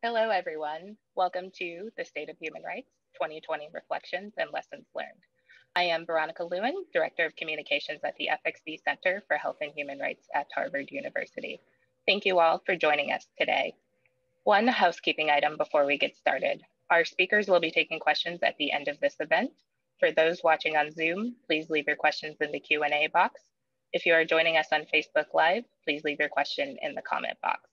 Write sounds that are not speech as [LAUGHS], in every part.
Hello, everyone. Welcome to the State of Human Rights 2020 Reflections and Lessons Learned. I am Veronica Lewin, Director of Communications at the FXB Center for Health and Human Rights at Harvard University. Thank you all for joining us today. One housekeeping item before we get started. Our speakers will be taking questions at the end of this event. For those watching on Zoom, please leave your questions in the Q&A box. If you are joining us on Facebook Live, please leave your question in the comment box.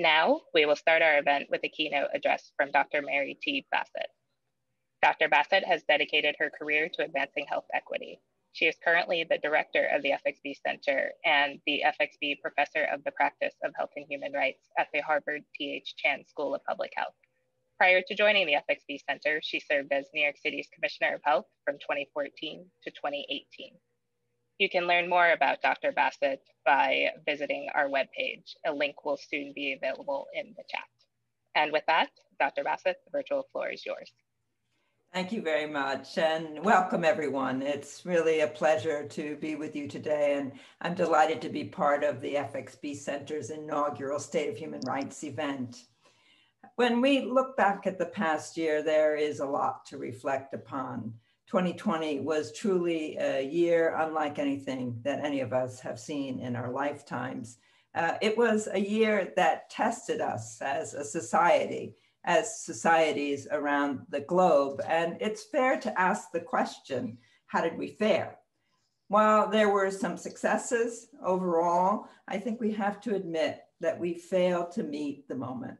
Now, we will start our event with a keynote address from Dr. Mary T. Bassett. Dr. Bassett has dedicated her career to advancing health equity. She is currently the director of the FXB Center and the FXB Professor of the Practice of Health and Human Rights at the Harvard T.H. Chan School of Public Health. Prior to joining the FXB Center, she served as New York City's Commissioner of Health from 2014 to 2018. You can learn more about Dr. Bassett by visiting our webpage. A link will soon be available in the chat. And with that, Dr. Bassett, the virtual floor is yours. Thank you very much and welcome everyone. It's really a pleasure to be with you today and I'm delighted to be part of the FXB Center's inaugural State of Human Rights event. When we look back at the past year, there is a lot to reflect upon. 2020 was truly a year unlike anything that any of us have seen in our lifetimes. Uh, it was a year that tested us as a society as societies around the globe. And it's fair to ask the question, how did we fare? While there were some successes overall, I think we have to admit that we failed to meet the moment.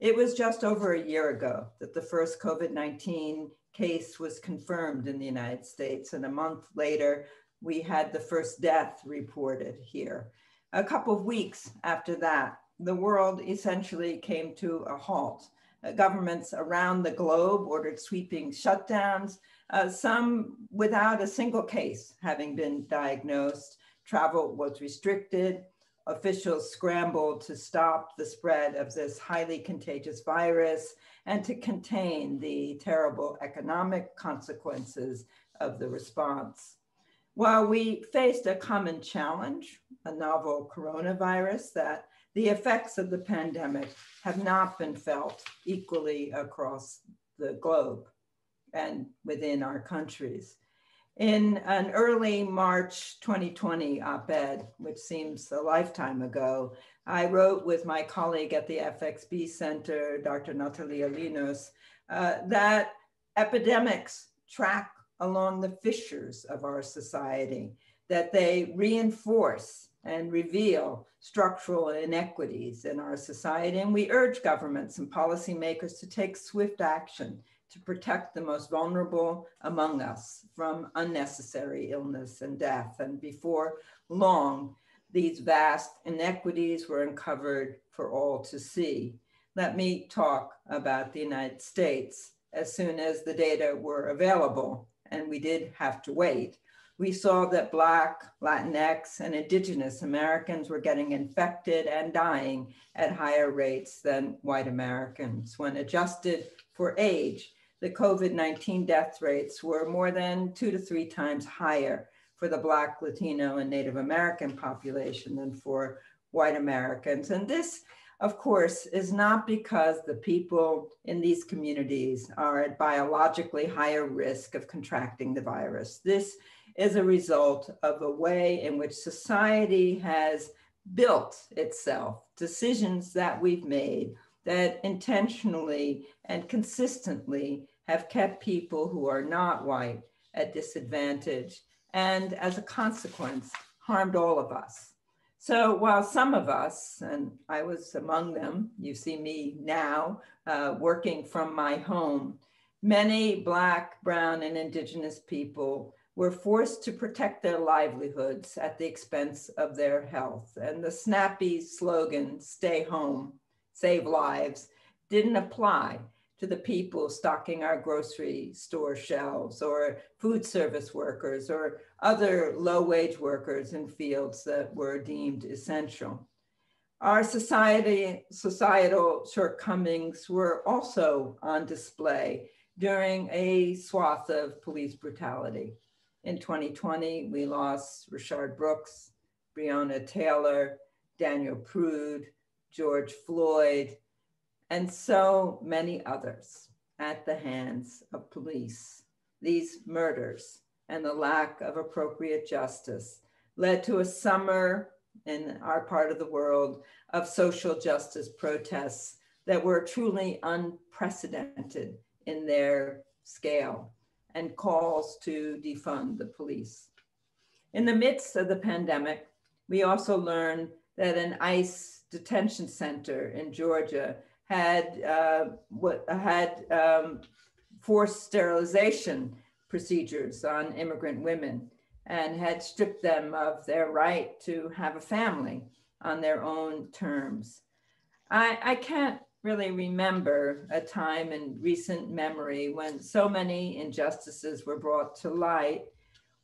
It was just over a year ago that the first COVID 19 case was confirmed in the United States. And a month later, we had the first death reported here. A couple of weeks after that, the world essentially came to a halt. Uh, governments around the globe ordered sweeping shutdowns, uh, some without a single case having been diagnosed. Travel was restricted. Officials scrambled to stop the spread of this highly contagious virus and to contain the terrible economic consequences of the response. While we faced a common challenge, a novel coronavirus that the effects of the pandemic have not been felt equally across the globe and within our countries. In an early March 2020 op ed, which seems a lifetime ago, I wrote with my colleague at the FXB Center, Dr. Natalia Linos, uh, that epidemics track along the fissures of our society, that they reinforce and reveal structural inequities in our society. And we urge governments and policymakers to take swift action to protect the most vulnerable among us from unnecessary illness and death. And before long, these vast inequities were uncovered for all to see. Let me talk about the United States as soon as the data were available, and we did have to wait we saw that Black, Latinx, and Indigenous Americans were getting infected and dying at higher rates than white Americans. When adjusted for age, the COVID 19 death rates were more than two to three times higher for the Black, Latino, and Native American population than for white Americans. And this, of course, is not because the people in these communities are at biologically higher risk of contracting the virus. This is a result of a way in which society has built itself, decisions that we've made that intentionally and consistently have kept people who are not white at disadvantage and as a consequence harmed all of us. So while some of us, and I was among them, you see me now uh, working from my home, many Black, Brown, and Indigenous people were forced to protect their livelihoods at the expense of their health. And the snappy slogan, stay home, save lives, didn't apply to the people stocking our grocery store shelves or food service workers or other low wage workers in fields that were deemed essential. Our society, societal shortcomings were also on display during a swath of police brutality. In 2020, we lost Rayshard Brooks, Breonna Taylor, Daniel Prude, George Floyd, and so many others at the hands of police. These murders and the lack of appropriate justice led to a summer in our part of the world of social justice protests that were truly unprecedented in their scale and calls to defund the police. In the midst of the pandemic, we also learned that an ICE detention center in Georgia had, uh, what, had um, forced sterilization procedures on immigrant women and had stripped them of their right to have a family on their own terms. I, I can't really remember a time in recent memory when so many injustices were brought to light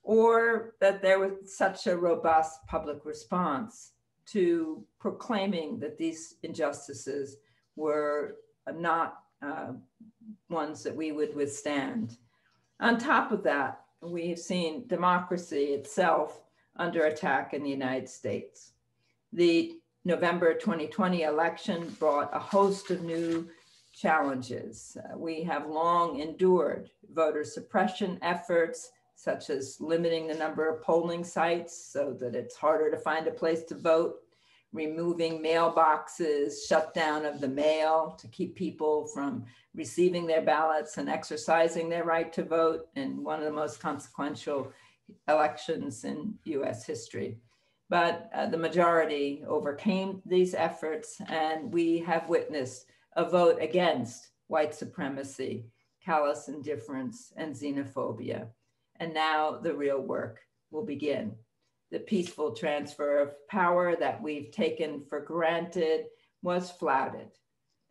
or that there was such a robust public response to proclaiming that these injustices were not uh, ones that we would withstand. On top of that, we've seen democracy itself under attack in the United States. The November 2020 election brought a host of new challenges. Uh, we have long endured voter suppression efforts, such as limiting the number of polling sites so that it's harder to find a place to vote, removing mailboxes, shutdown of the mail to keep people from receiving their ballots and exercising their right to vote in one of the most consequential elections in US history. But uh, the majority overcame these efforts, and we have witnessed a vote against white supremacy, callous indifference, and xenophobia. And now the real work will begin. The peaceful transfer of power that we've taken for granted was flouted.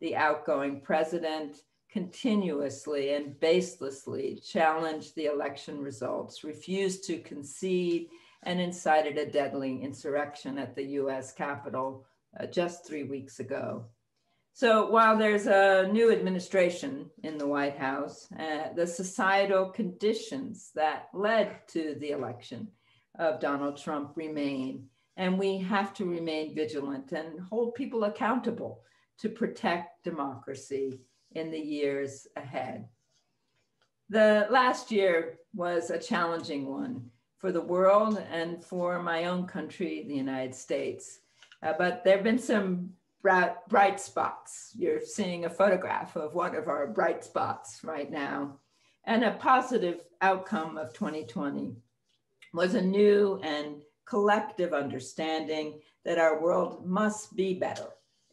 The outgoing president continuously and baselessly challenged the election results, refused to concede, and incited a deadly insurrection at the US Capitol uh, just three weeks ago. So while there's a new administration in the White House, uh, the societal conditions that led to the election of Donald Trump remain. And we have to remain vigilant and hold people accountable to protect democracy in the years ahead. The last year was a challenging one for the world and for my own country, the United States. Uh, but there have been some bright, bright spots. You're seeing a photograph of one of our bright spots right now. And a positive outcome of 2020 was a new and collective understanding that our world must be better.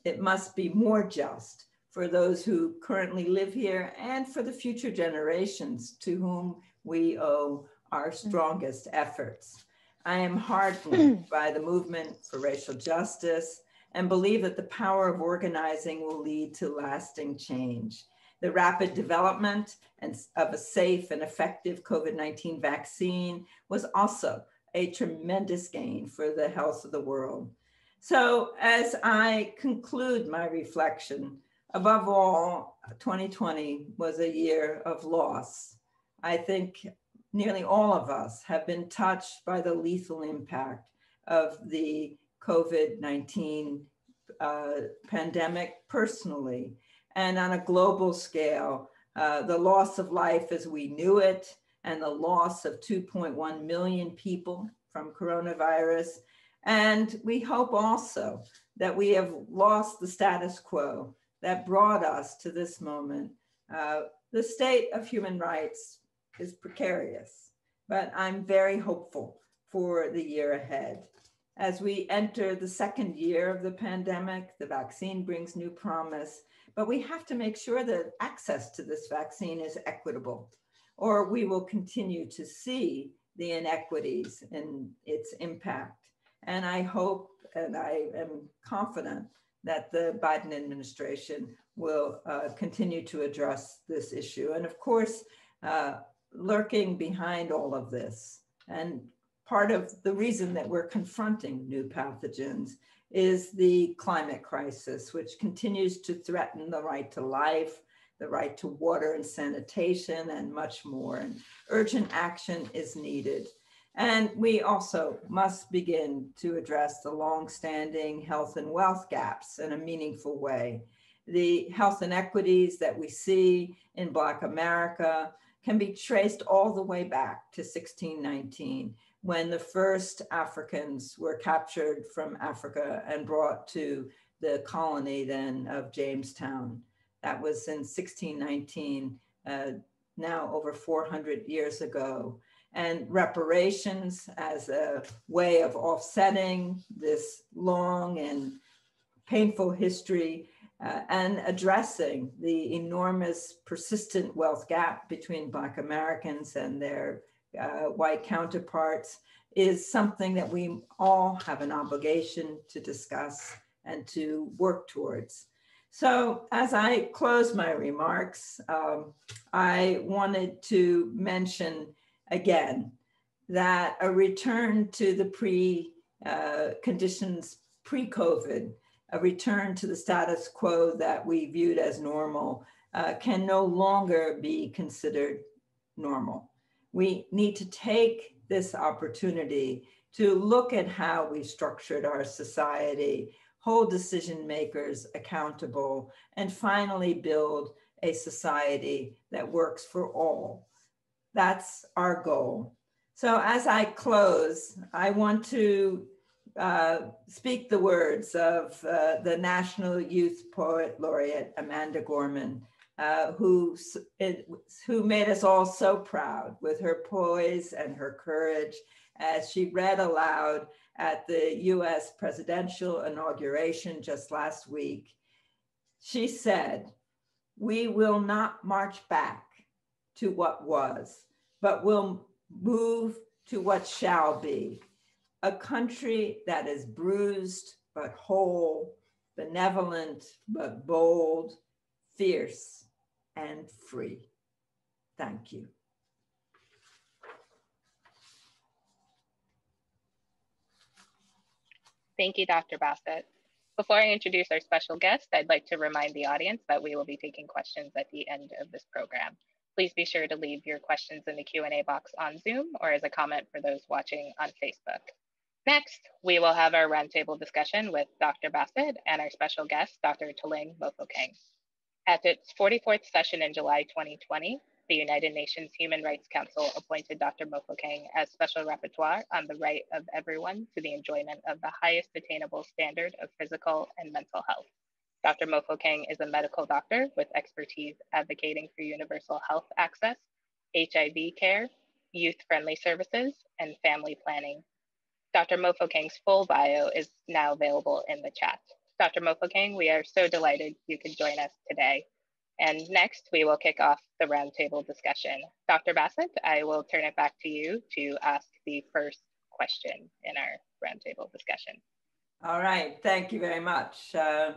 It must be more just for those who currently live here and for the future generations to whom we owe our strongest efforts. I am heartened [CLEARS THROAT] by the movement for racial justice and believe that the power of organizing will lead to lasting change. The rapid development and of a safe and effective COVID 19 vaccine was also a tremendous gain for the health of the world. So, as I conclude my reflection, above all, 2020 was a year of loss. I think nearly all of us have been touched by the lethal impact of the COVID 19 uh, pandemic personally and on a global scale. Uh, the loss of life as we knew it, and the loss of 2.1 million people from coronavirus. And we hope also that we have lost the status quo that brought us to this moment. Uh, the state of human rights is precarious, but I'm very hopeful for the year ahead. As we enter the second year of the pandemic, the vaccine brings new promise, but we have to make sure that access to this vaccine is equitable, or we will continue to see the inequities in its impact. And I hope and I am confident that the Biden administration will uh, continue to address this issue. And of course, uh, lurking behind all of this, and part of the reason that we're confronting new pathogens is the climate crisis, which continues to threaten the right to life, the right to water and sanitation, and much more. And urgent action is needed. And we also must begin to address the long-standing health and wealth gaps in a meaningful way. the health inequities that we see in Black America can be traced all the way back to 1619 when the first Africans were captured from Africa and brought to the colony then of Jamestown. That was in 1619, uh, now over 400 years ago. And reparations as a way of offsetting this long and painful history uh, and addressing the enormous persistent wealth gap between Black Americans and their uh, white counterparts is something that we all have an obligation to discuss and to work towards. So as I close my remarks, um, I wanted to mention again that a return to the pre uh, conditions pre-COVID, a return to the status quo that we viewed as normal uh, can no longer be considered normal we need to take this opportunity to look at how we structured our society, hold decision makers accountable, and finally build a society that works for all. That's our goal. So as I close, I want to uh, speak the words of uh, the National Youth Poet Laureate, Amanda Gorman, uh, who, who made us all so proud with her poise and her courage as she read aloud at the US presidential inauguration just last week. She said, We will not march back to what was, but will move to what shall be a country that is bruised but whole, benevolent but bold, fierce and free. Thank you. Thank you, Dr. Bassett. Before I introduce our special guest, I'd like to remind the audience that we will be taking questions at the end of this program. Please be sure to leave your questions in the Q&A box on Zoom or as a comment for those watching on Facebook. Next, we will have our roundtable discussion with Dr. Bassett and our special guest, Dr. Tlaleng Mofokeng. At its 44th session in July 2020, the United Nations Human Rights Council appointed Dr. Mofokeng as Special Rapporteur on the right of everyone to the enjoyment of the highest attainable standard of physical and mental health. Dr. Mofokeng is a medical doctor with expertise advocating for universal health access, HIV care, youth-friendly services, and family planning. Dr. Mofokeng's full bio is now available in the chat. Dr. Mofokeng, we are so delighted you could join us today. And next, we will kick off the roundtable discussion. Dr. Bassett, I will turn it back to you to ask the first question in our roundtable discussion. All right, thank you very much. Uh,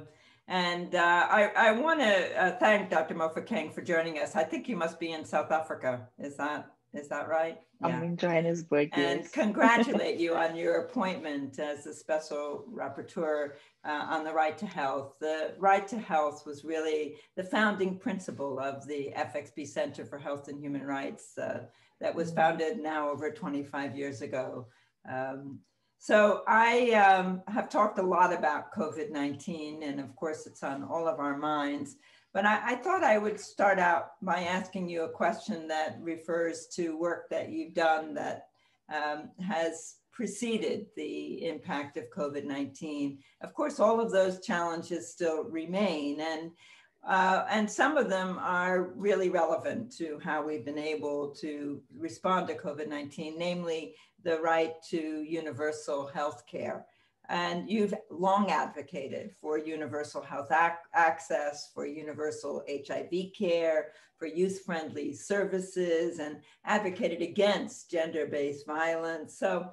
and uh, I, I want to uh, thank Dr. Mofokeng for joining us. I think you must be in South Africa. Is that is that right? I'm yeah. in Johannesburg. And [LAUGHS] congratulate you on your appointment as a special rapporteur uh, on the right to health. The right to health was really the founding principle of the FXB Center for Health and Human Rights uh, that was mm-hmm. founded now over 25 years ago. Um, so I um, have talked a lot about COVID-19 and of course it's on all of our minds. But I, I, thought I would start out by asking you a question that refers to work that you've done that um, has preceded the impact of COVID 19. Of course, all of those challenges still remain, and, uh, and some of them are really relevant to how we've been able to respond to COVID 19, namely the right to universal health care. And you've long advocated for universal health ac access, for universal HIV care, for youth friendly services, and advocated against gender based violence. So,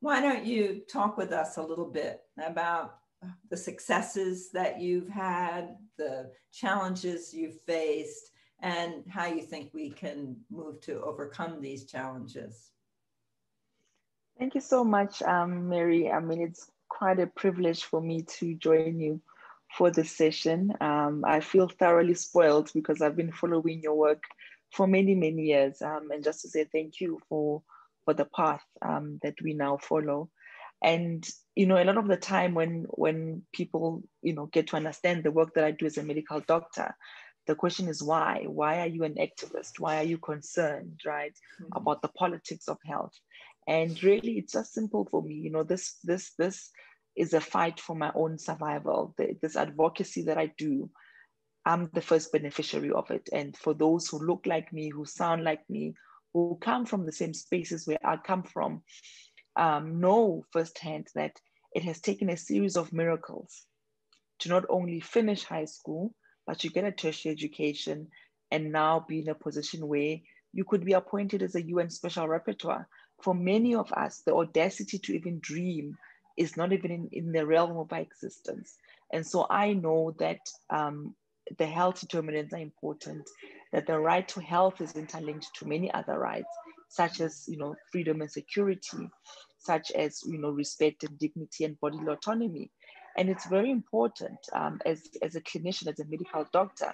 why don't you talk with us a little bit about the successes that you've had, the challenges you've faced, and how you think we can move to overcome these challenges? Thank you so much, um, Mary. I mean, it's quite a privilege for me to join you for this session. Um, I feel thoroughly spoiled because I've been following your work for many, many years. Um, and just to say thank you for, for the path um, that we now follow. And you know, a lot of the time when when people you know get to understand the work that I do as a medical doctor, the question is why? Why are you an activist? Why are you concerned, right, mm-hmm. about the politics of health? And really, it's just simple for me. You know, this this this is a fight for my own survival. The, this advocacy that I do, I'm the first beneficiary of it. And for those who look like me, who sound like me, who come from the same spaces where I come from, um, know firsthand that it has taken a series of miracles to not only finish high school, but you get a tertiary education and now be in a position where you could be appointed as a UN special rapporteur. For many of us, the audacity to even dream is not even in, in the realm of our existence. And so I know that um, the health determinants are important, that the right to health is interlinked to many other rights, such as you know freedom and security, such as you know respect and dignity and bodily autonomy. And it's very important um, as, as a clinician, as a medical doctor,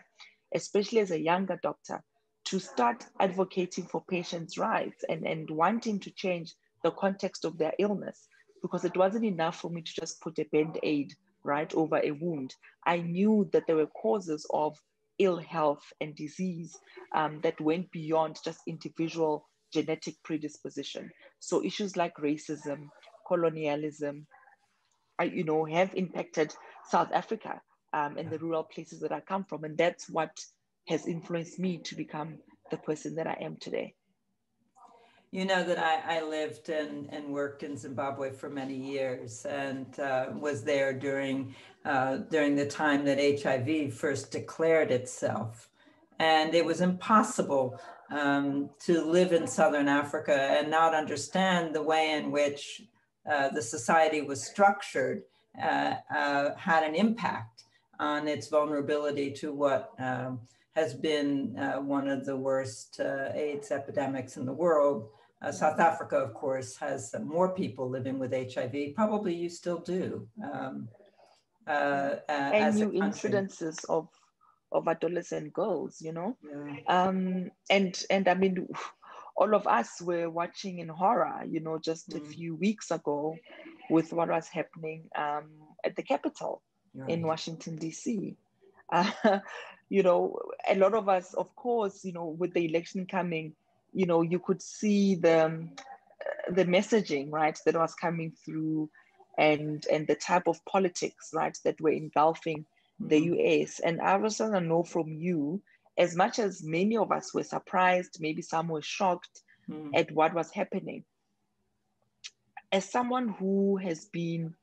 especially as a younger doctor, to start advocating for patients' rights and, and wanting to change the context of their illness because it wasn't enough for me to just put a band aid right over a wound. I knew that there were causes of ill health and disease um, that went beyond just individual genetic predisposition. So issues like racism, colonialism, I, you know, have impacted South Africa um, and the rural places that I come from. And that's what has influenced me to become the person that I am today. You know that I, I lived and, and worked in Zimbabwe for many years and uh, was there during, uh, during the time that HIV first declared itself. And it was impossible um, to live in Southern Africa and not understand the way in which uh, the society was structured uh, uh, had an impact on its vulnerability to what um, has been uh, one of the worst AIDS epidemics in the world uh, South Africa, of course, has more people living with HIV. Probably you still do. Um, uh, uh, and new incidences of of adolescent girls, you know. Yeah. Um, and and I mean, all of us were watching in horror, you know, just mm. a few weeks ago, with what was happening um, at the Capitol in Washington D.C. [LAUGHS] You know, a lot of us, of course, you know, with the election coming, you know, you could see the, the messaging, right, that was coming through and, and the type of politics, right, that were engulfing the mm-hmm. US. And I was going to know from you, as much as many of us were surprised, maybe some were shocked mm. at what was happening. As someone who has been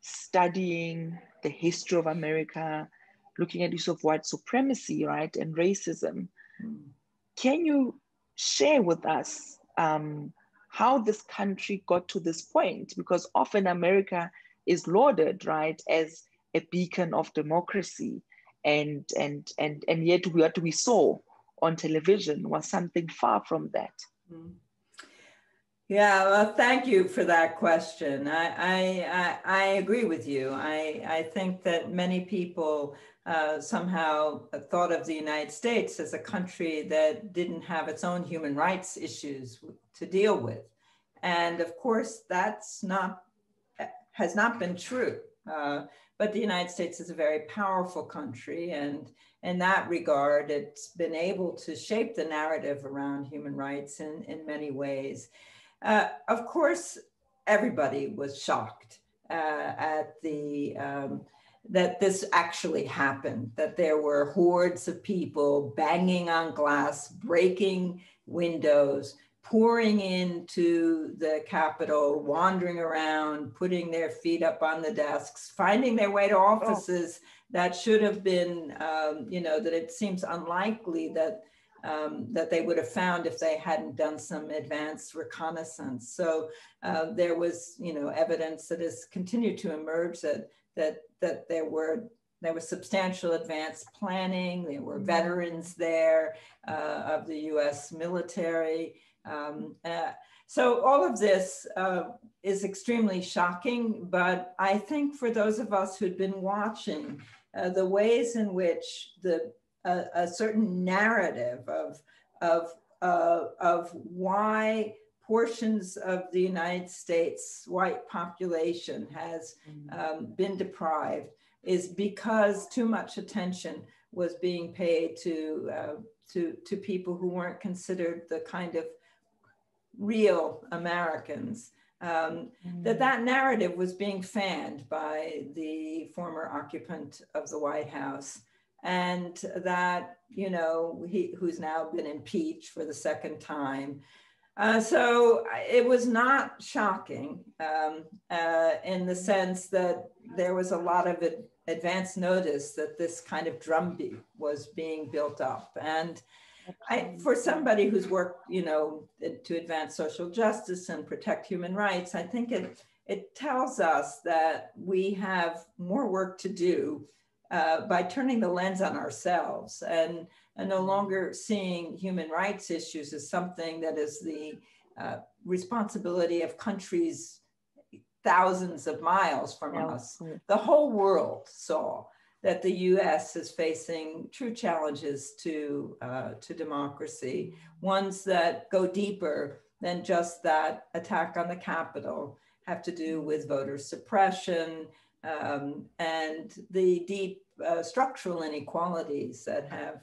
studying the history of America, looking at issues of white supremacy, right, and racism, mm. can you share with us um, how this country got to this point, because often America is lauded, right, as a beacon of democracy, and and and and yet what we saw on television was something far from that. Mm. Yeah, well, thank you for that question. I, I, I, agree with you. I, I think that many people uh, somehow thought of the United States as a country that didn't have its own human rights issues to deal with. And of course, that's not, has not been true. Uh, but the United States is a very powerful country. And in that regard, it's been able to shape the narrative around human rights in, in many ways. Uh, of course, everybody was shocked uh, at the um, that this actually happened. That there were hordes of people banging on glass, breaking windows, pouring into the Capitol, wandering around, putting their feet up on the desks, finding their way to offices oh. that should have been, um, you know, that it seems unlikely that um, that they would have found if they hadn't done some advanced reconnaissance. So uh, there was, you know, evidence that has continued to emerge that that that there were there was substantial advanced planning. There were mm-hmm. veterans there uh, of the U.S. military. Um, uh, so all of this uh, is extremely shocking, but I think for those of us who'd been watching uh, the ways in which the a, certain narrative of, of, uh, of why portions of the United States white population has mm. um, been deprived is because too much attention was being paid to, uh, to, to people who weren't considered the kind of real Americans. Um. That that narrative was being fanned by the former occupant of the White House, and that you know he who's now been impeached for the second time. Uh, so it was not shocking um, uh, in the sense that there was a lot of advance notice that this kind of drumbeat was being built up. And I, for somebody who's worked, you know, to advance social justice and protect human rights, I think it, it tells us that we have more work to do uh, by turning the lens on ourselves and, and no longer seeing human rights issues as something that is the uh, responsibility of countries thousands of miles from yeah. us. The whole world saw that the US is facing true challenges to, uh, to democracy, ones that go deeper than just that attack on the Capitol, have to do with voter suppression um, and the deep uh, structural inequalities that have.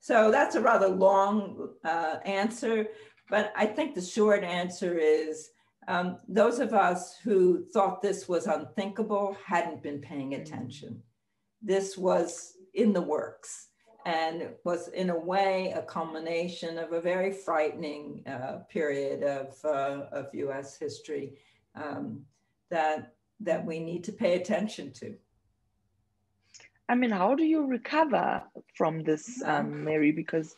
So that's a rather long uh, answer, but I think the short answer is um, those of us who thought this was unthinkable hadn't been paying mm. attention. This was in the works and was in a way a culmination of a very frightening uh, period of, uh, of US history um, that, that we need to pay attention to. I mean, how do you recover from this, um, Mary? Because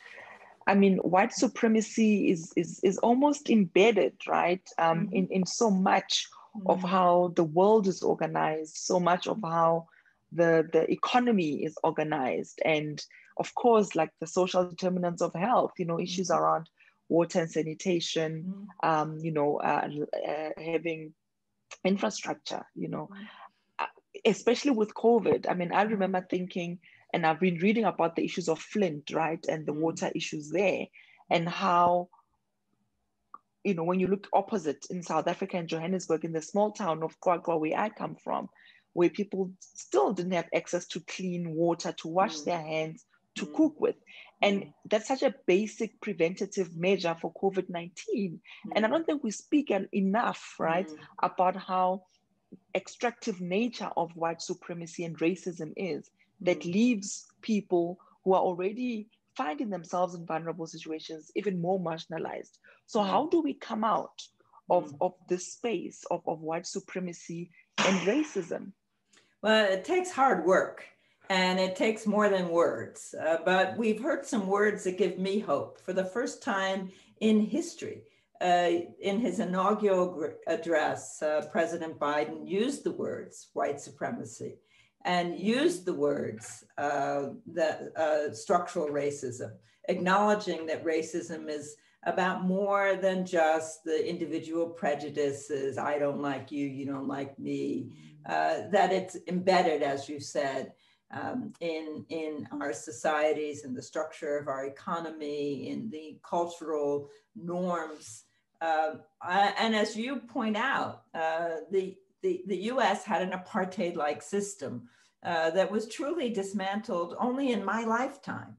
I mean, white supremacy is is is almost embedded, right, um, mm-hmm. in in so much mm-hmm. of how the world is organized, so much of how the the economy is organized, and of course, like the social determinants of health, you know, issues mm-hmm. around water and sanitation, mm-hmm. um, you know, uh, uh, having infrastructure, you know, mm-hmm. uh, especially with COVID. I mean, I remember thinking and I've been reading about the issues of Flint, right, and the mm. water issues there, and how, you know, when you look opposite in South Africa and Johannesburg, in the small town of QwaQwa, where I come from, where people still didn't have access to clean water to wash mm. their hands, to cook with. And mm. that's such a basic preventative measure for COVID 19. And I mm. don't think we speak enough, right, mm. about how extractive nature of white supremacy and racism is that leaves people who are already finding themselves in vulnerable situations even more marginalized. So, how do we come out of, of this space of, of white supremacy and racism? Well, it takes hard work and it takes more than words. Uh, but we've heard some words that give me hope. For the first time in history, uh, in his inaugural address, uh, President Biden used the words white supremacy and used the words uh, that uh, structural racism, acknowledging that racism is about more than just the individual prejudices. I don't like you, you don't like me. Uh, that it's embedded, as you said, um, in in our societies, in the structure of our economy, in the cultural norms. Uh, and as you point out, uh, the the, the US had an apartheid like system uh, that was truly dismantled only in my lifetime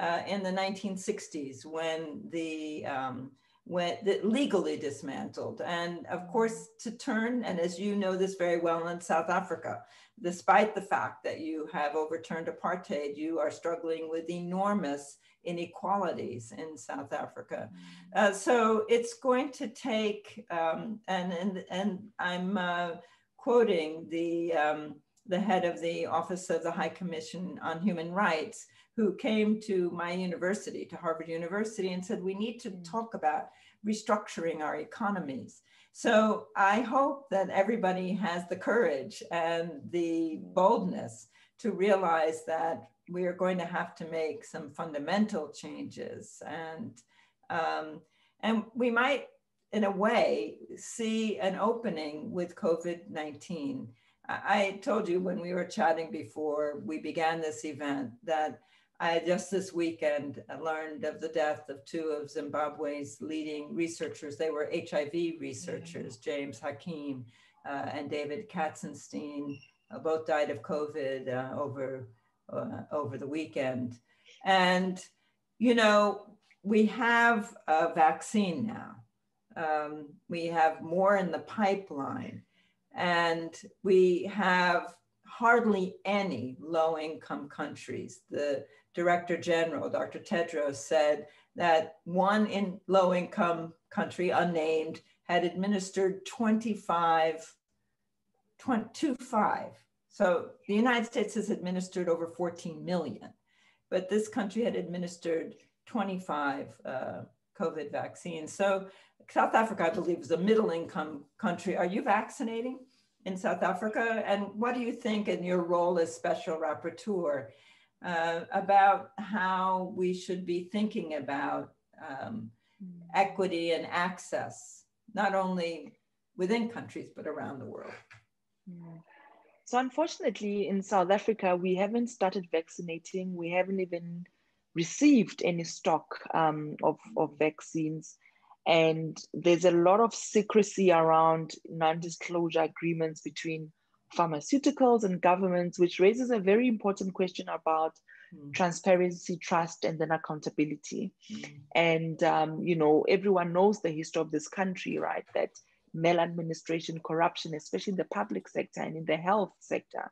uh, in the 1960s when the um, when the, legally dismantled. And of course to turn and as you know this very well in south africa despite the fact that you have overturned apartheid you are struggling with enormous inequalities in south africa. Uh, so it's going to take um, and and and i'm uh, quoting the um, the head of the Office of the High Commission on Human Rights, who came to my university, to Harvard University, and said, we need to mm. talk about restructuring our economies. So I hope that everybody has the courage and the boldness to realize that we are going to have to make some fundamental changes and um, and we might in a way see an opening with COVID-19 I told you when we were chatting before we began this event that I just this weekend learned of the death of two of Zimbabwe's leading researchers. They were HIV researchers, James Hakim uh, and David Katzenstein. Uh, both died of COVID uh, over, uh, over the weekend. And, you know, we have a vaccine now. Um, we have more in the pipeline. And we have hardly any low income countries. The Director General, Dr. Tedros, said that one in low income country, unnamed, had administered 25, 25. So the United States has administered over 14 million, but this country had administered 25 uh, COVID vaccines. So South Africa, I believe, is a middle income country. Are you vaccinating in South Africa? And what do you think in your role as special rapporteur uh, about how we should be thinking about um, mm. equity and access, not only within countries, but around the world? Mm. So, unfortunately, in South Africa, we haven't started vaccinating. We haven't even received any stock um, of, of vaccines. And there's a lot of secrecy around non disclosure agreements between pharmaceuticals and governments, which raises a very important question about mm. transparency, trust, and then accountability. Mm. And, um, you know, everyone knows the history of this country, right? That maladministration, corruption, especially in the public sector and in the health sector,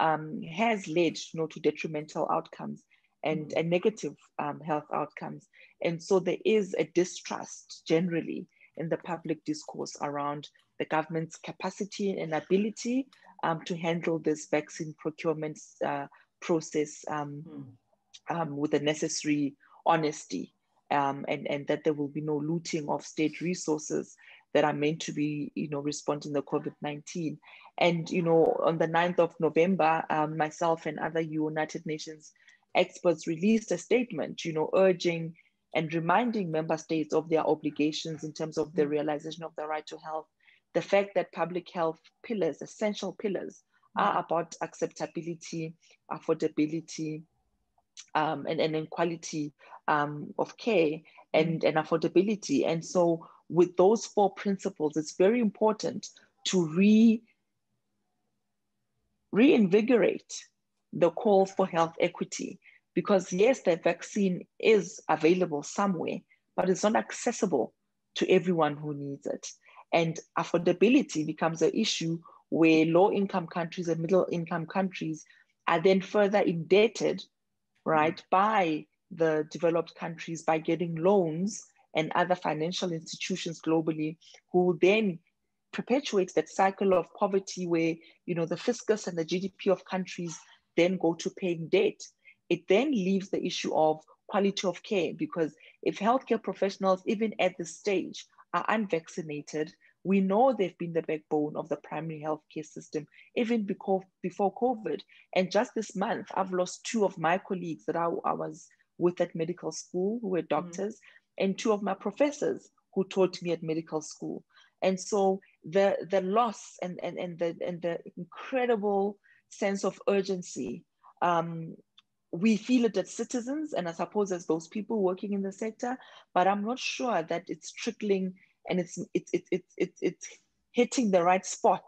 um, has led you know, to detrimental outcomes and, mm. and negative um, health outcomes. And so there is a distrust generally in the public discourse around the government's capacity and ability um, to handle this vaccine procurement uh, process um, mm. um, with the necessary honesty um, and, and that there will be no looting of state resources that are meant to be, you know, responding to COVID-19. And, you know, on the 9th of November, um, myself and other United Nations experts released a statement, you know, urging and reminding member states of their obligations in terms of the mm. realization of the right to health the fact that public health pillars, essential pillars, are mm. about acceptability, affordability, um, and, and quality um, of care and, mm. and affordability. And so, with those four principles, it's very important to re reinvigorate the call for health equity because yes the vaccine is available somewhere but it's not accessible to everyone who needs it and affordability becomes an issue where low income countries and middle income countries are then further indebted, right, by the developed countries by getting loans and other financial institutions globally who then perpetuates that cycle of poverty where you know the fiscus and the GDP of countries then go to paying debt. It then leaves the issue of quality of care because if healthcare professionals, even at this stage, are unvaccinated, we know they've been the backbone of the primary healthcare system, even before, before COVID. And just this month, I've lost two of my colleagues that I, I was with at medical school who were mm. doctors, mm. and two of my professors who taught me at medical school. And so the, the loss and, and, and, the, and the incredible sense of urgency um, we feel it as citizens and I suppose as those people working in the sector, but I'm not sure that it's trickling and it's it's it's it's it's, it's hitting the right spot,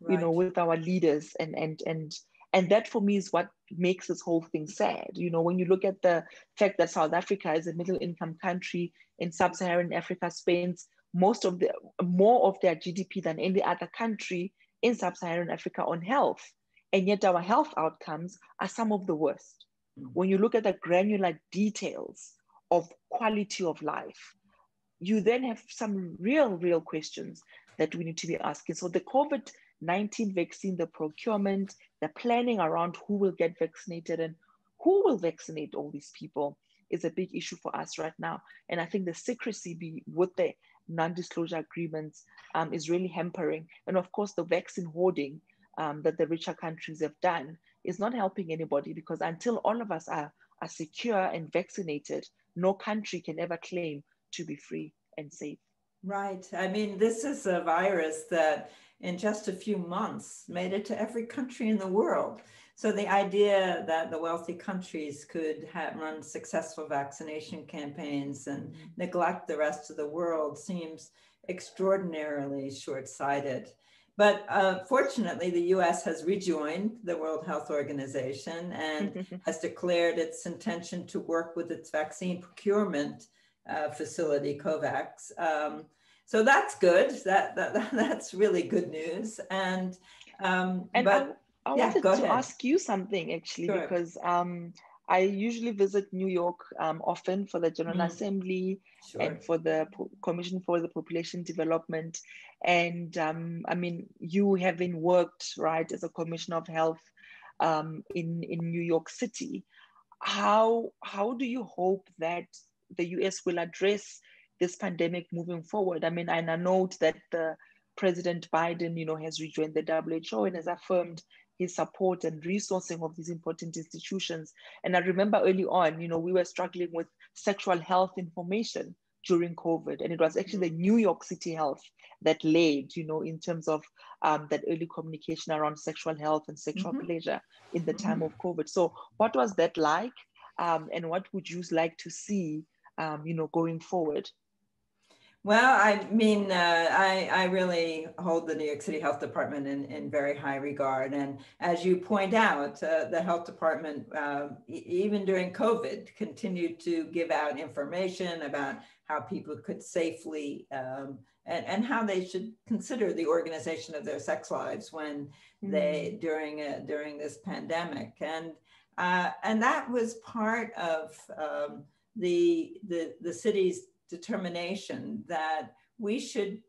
right. you know, with our leaders and and and and that for me is what makes this whole thing sad. You know, when you look at the fact that South Africa is a middle income country in sub-Saharan Africa spends most of the more of their GDP than any other country in sub-Saharan Africa on health. And yet our health outcomes are some of the worst mm. when you look at the granular details of quality of life, you then have some real, real questions that we need to be asking. So the COVID 19 vaccine, the procurement, the planning around who will get vaccinated and who will vaccinate all these people is a big issue for us right now. And I think the secrecy be with the non-disclosure agreements um, is really hampering. And of course, the vaccine hoarding um, that the richer countries have done is not helping anybody because until all of us are, are secure and vaccinated, no country can ever claim to be free and safe. Right. I mean, this is a virus that in just a few months made it to every country in the world. so the idea that the wealthy countries could have, run successful vaccination campaigns and mm-hmm. neglect the rest of the world seems extraordinarily short-sighted. But uh, fortunately, the US has rejoined the World Health Organization and [LAUGHS] has declared its intention to work with its vaccine procurement uh, facility, COVAX. Um, so that's good. That, that, [LAUGHS] that's really good news. And, um, and but, I, I yeah, wanted to ahead. ask you something actually, sure. because um, I usually visit New York um, often for the General mm. Assembly sure. and for the po- Commission for the Population Development. And um, I mean, you having worked right as a Commissioner of Health um, in in New York City, how how do you hope that the US will address this pandemic moving forward? I mean, and I note that the President Biden, you know, has rejoined the WHO and has affirmed his support and resourcing of these important institutions. And I remember early on, you know, we were struggling with sexual health information during COVID, and it was actually the New York City Health that laid, you know, in terms of um, that early communication around sexual health and sexual mm-hmm. pleasure in the time of COVID. So, what was that like, um, and what would you like to see, um, you know, going forward? Well, I mean, uh, I, I really hold the New York City Health Department in, in very high regard. And as you point out, uh, the health department, uh, e- even during COVID, continued to give out information about how people could safely um, and, and how they should consider the organization of their sex lives when mm-hmm. they during a, during this pandemic. And uh, and that was part of um, the, the the city's determination that we should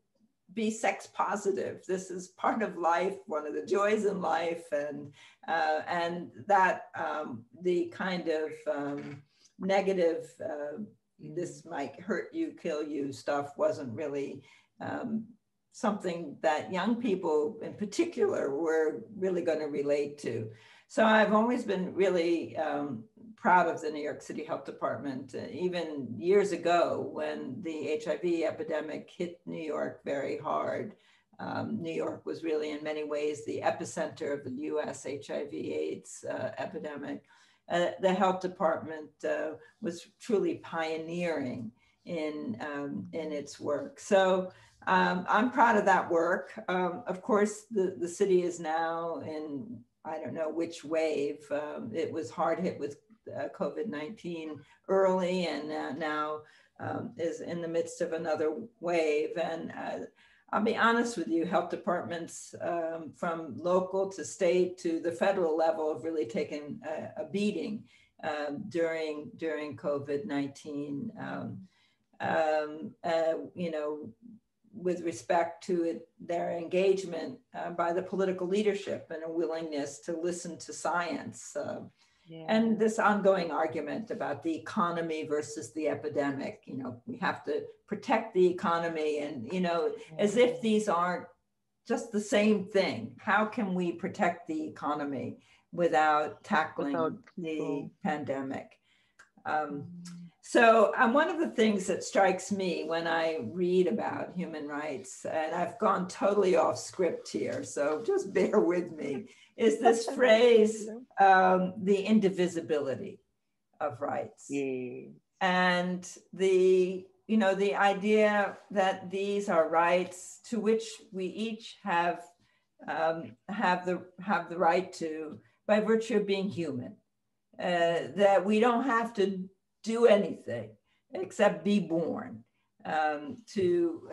be sex positive. This is part of life, one of the joys in life, and uh, and that um, the kind of um, negative, uh, this might hurt you, kill you stuff wasn't really um, something that young people in particular were really going to relate to. So I've always been really um, proud of the New York City Health Department. Uh, even years ago, when the HIV epidemic hit New York very hard, um, New York was really, in many ways, the epicenter of the US HIV/AIDS uh, epidemic. Uh, the health department uh, was truly pioneering in, um, in its work. So um, I'm proud of that work. Um, of course, the, the city is now in, I don't know which wave. Um, it was hard hit with uh, COVID-19 early and uh, now um, is in the midst of another wave. And uh, I'll be honest with you, health departments um, from local to state to the federal level have really taken a, a beating um, during, during COVID-19. Um, um, uh, you know, with respect to it, their engagement uh, by the political leadership and a willingness to listen to science. Uh, yeah. And this ongoing argument about the economy versus the epidemic, you know, we have to protect the economy and, you know, as if these aren't just the same thing. How can we protect the economy without tackling without the pandemic? Um, mm-hmm. so, um, one of the things that strikes me when I read about human rights, and I've gone totally off script here, so just [LAUGHS] bear with me, is [LAUGHS] this phrase, um, the indivisibility of rights. Yeah. And the, you know, the idea that these are rights to which we each have um, have the have the right to by virtue of being human. Uh, that we don't have to do anything except be born um, to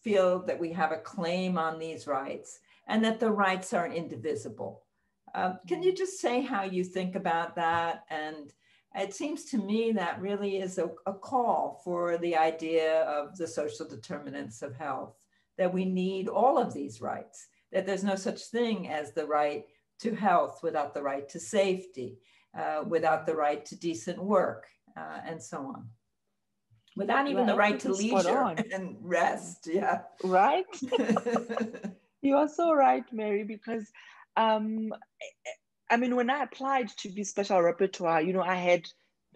feel that we have a claim on these rights and that the rights are indivisible. Um, can you just say how you think about that? And it seems to me that really is a, a call for the idea of the social determinants of health, that we need all of these rights, that there's no such thing as the right to health without the right to safety, uh, without the right to decent work, uh, and so on. Without even well, the right to leisure [LAUGHS] and rest. Yeah. Right. [LAUGHS] [LAUGHS] You are so right, Mary, because um, I mean, when I applied to be special rapporteur, you know, I had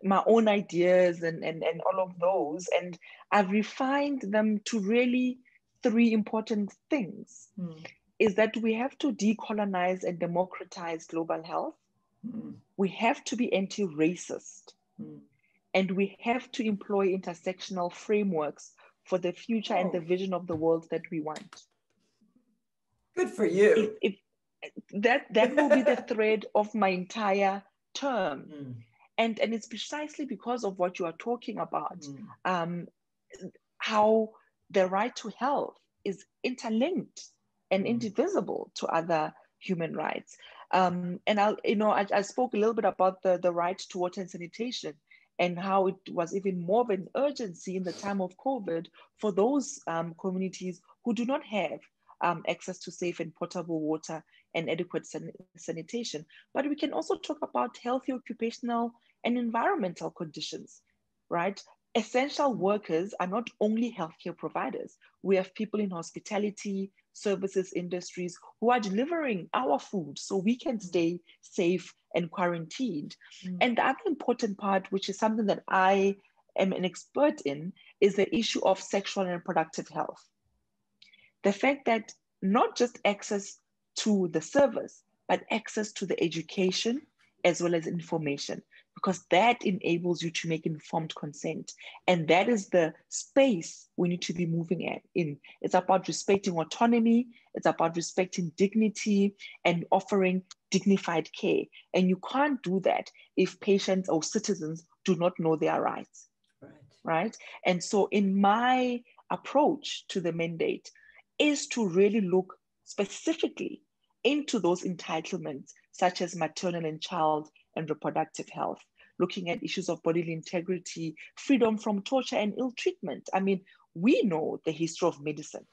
my own ideas and, and, and all of those, and I've refined them to really three important things. Mm. is that we have to decolonize and democratize global health. Mm. We have to be anti racist. Mm. And we have to employ intersectional frameworks for the future oh. and the oh. vision of the world that we want. Good for you. If, if that that will be the thread of my entire term. Mm. And, and it's precisely because of what you are talking about, mm. um, how the right to health is interlinked and mm. indivisible to other human rights. Um, and I, you know, I, I, spoke a little bit about the, the right to water and sanitation and how it was even more of an urgency in the time of COVID for those um, communities who do not have um, access to safe and potable water and adequate san sanitation. But we can also talk about healthy occupational and environmental conditions, right? Essential workers are not only healthcare providers. We have people in hospitality, services industries who are delivering our food so we can mm. stay safe and quarantined. Mm. And the other important part, which is something that I am an expert in, is the issue of sexual and reproductive health. The fact that not just access to the service, but access to the education as well as information because that enables you to make informed consent. And that is the space we need to be moving in. It's about respecting autonomy, it's about respecting dignity and offering dignified care. And you can't do that if patients or citizens do not know their rights. Right. right? And so, in my approach to the mandate, is to really look specifically into those entitlements, such as maternal and child and reproductive health, looking at issues of bodily integrity, freedom from torture and ill treatment. I mean, we know the history of medicine,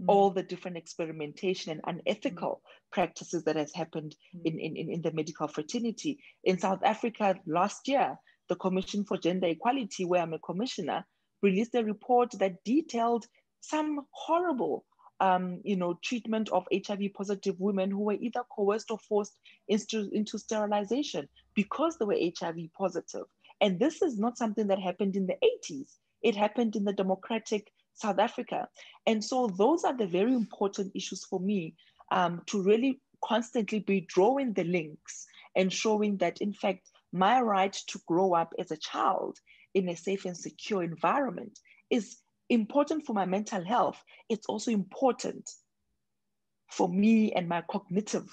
mm. all the different experimentation and unethical mm. practices that has happened mm. in, in, in the medical fraternity. In South Africa last year, the Commission for Gender Equality, where I'm a commissioner, released a report that detailed some horrible um, you know, treatment of HIV positive women who were either coerced or forced into, into sterilization because they were HIV positive. And this is not something that happened in the 80s. It happened in the democratic South Africa. And so those are the very important issues for me um, to really constantly be drawing the links and showing that, in fact, my right to grow up as a child in a safe and secure environment is important for my mental health, it's also important for me and my cognitive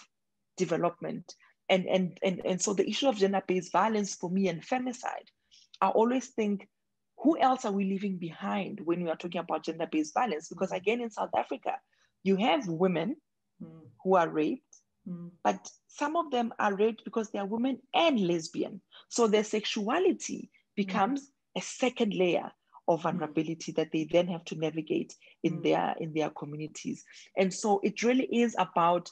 development. And, and, and, and so the issue of gender-based violence for me and femicide, I always think, who else are we leaving behind when we are talking about gender-based violence? Because again, in South Africa, you have women mm. who are raped, mm. but some of them are raped because they are women and lesbian. So their sexuality becomes mm. a second layer of vulnerability that they then have to navigate in mm. their in their communities. And so it really is about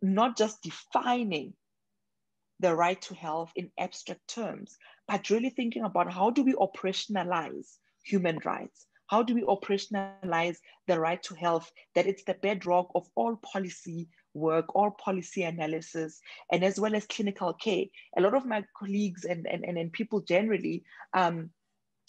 not just defining the right to health in abstract terms but really thinking about how do we operationalize human rights? How do we operationalize the right to health that it's the bedrock of all policy work all policy analysis and as well as clinical care? A lot of my colleagues and and, and, people generally um,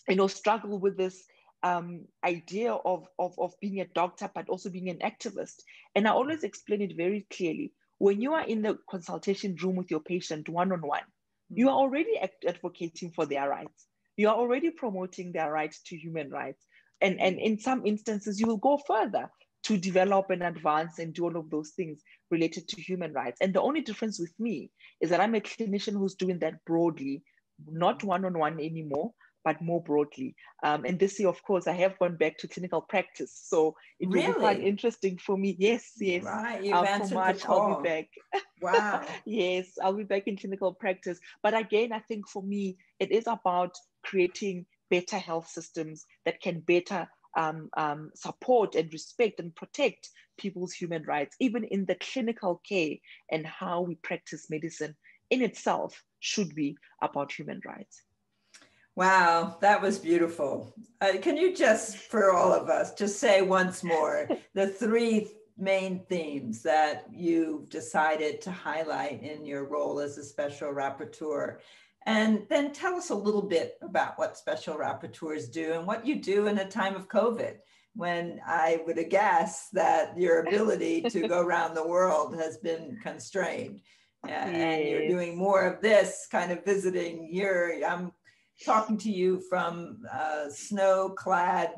you know, struggle with this um, idea of, of, of being a doctor, but also being an activist. And I always explain it very clearly. When you are in the consultation room with your patient one on one, you are already advocating for their rights. You are already promoting their rights to human rights. And, and in some instances, you will go further to develop and advance and do all of those things related to human rights. And the only difference with me is that I'm a clinician who's doing that broadly, not one on one anymore, but more broadly. Um, and this year, of course, I have gone back to clinical practice. So it really? will be quite interesting for me. Yes, yes. Right, you've um, answered March, the call. I'll be back. [LAUGHS] Wow. yes, I'll be back in clinical practice. But again, I think for me, it is about creating better health systems that can better um, um, support and respect and protect people's human rights, even in the clinical care and how we practice medicine in itself should be about human rights. Wow, that was beautiful. Uh, can you just, for all of us, just say once more [LAUGHS] the three main themes that you decided to highlight in your role as a special rapporteur? And then tell us a little bit about what special rapporteurs do and what you do in a time of COVID. when I would have guessed that your ability [LAUGHS] to go around the world has been constrained. Uh. And you're doing more of this kind of visiting here. I'm talking to you from uh, snow-clad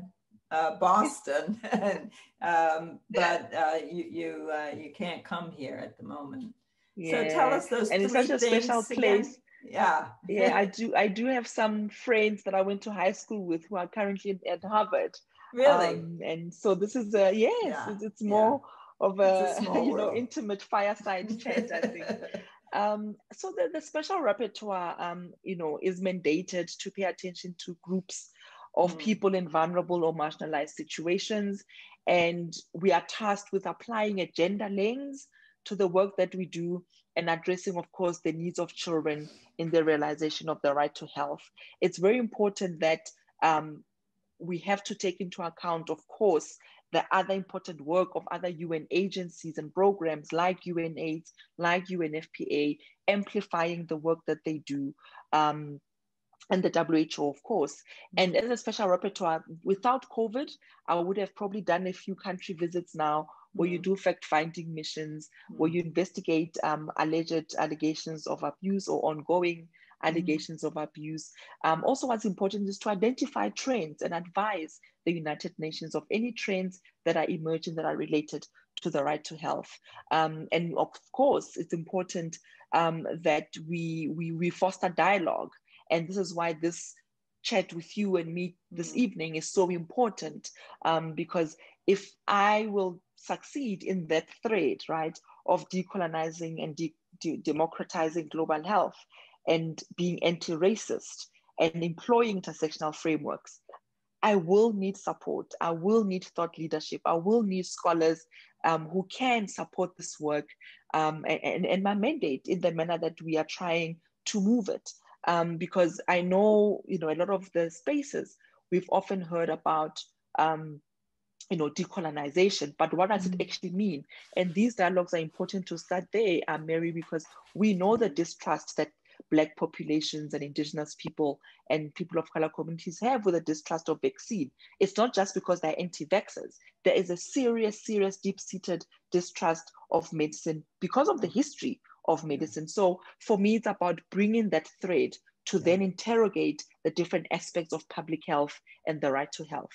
uh, Boston, [LAUGHS] um, but uh, you you uh, you can't come here at the moment. Yeah. So tell us those and it's such a special place. Again. Yeah, yeah. I do. I do have some friends that I went to high school with who are currently at Harvard. Really? Um, and so this is a yes. Yeah. It's, it's, more yeah. of a, a [LAUGHS] you world. know intimate fireside chat. I think. [LAUGHS] Um, so the, the special rapporteur, um, you know, is mandated to pay attention to groups of mm. people in vulnerable or marginalized situations. And we are tasked with applying a gender lens to the work that we do and addressing, of course, the needs of children in the realization of the right to health. It's very important that um, we have to take into account, of course, the other important work of other UN agencies and programs like UNAIDS, like UNFPA, amplifying the work that they do. Um, and the WHO, of course. And as a special rapporteur, without COVID, I would have probably done a few country visits now where you mm. do fact finding missions, where you mm. investigate um, alleged allegations of abuse or ongoing. Allegations of abuse. Um, also, what's important is to identify trends and advise the United Nations of any trends that are emerging that are related to the right to health. Um, and of course, it's important um, that we, we, we foster dialogue and this is why this chat with you and me this mm. evening is so important um, because if I will succeed in that thread, right, of decolonizing and de de democratizing global health and being anti-racist and employing intersectional frameworks, I will need support. I will need thought leadership. I will need scholars um, who can support this work um, and, and my mandate in the manner that we are trying to move it um, because I know, you know, a lot of the spaces we've often heard about, um, you know, decolonization, but what does it mm. actually mean? And these dialogues are important to start there, uh, Mary, because we know the distrust that Black populations and Indigenous people and people of color communities have with a distrust of vaccine. It's not just because they're anti-vaxxers. There is a serious, serious, deep-seated distrust of medicine because of the history of medicine. So for me, it's about bringing that thread to then interrogate the different aspects of public health and the right to health.